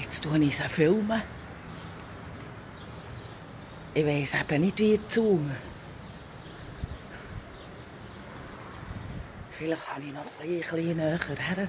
Jetzt tue ich sie filmen. Ich weiß eben nicht, wie ich zoome. Vielleicht kann ich noch ein bisschen näher her.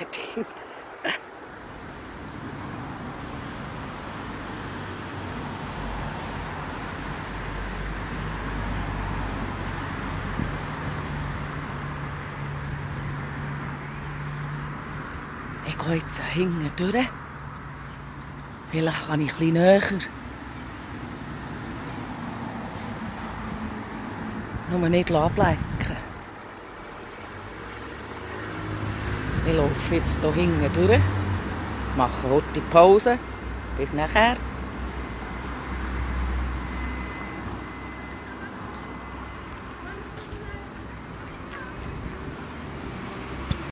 ding. Ich gehe jetzt hinten durch. Vielleicht kann ich ein bisschen näher. Nur nicht ablenken. Ich laufe jetzt hier hinten durch, mache eine Pause. Bis nachher.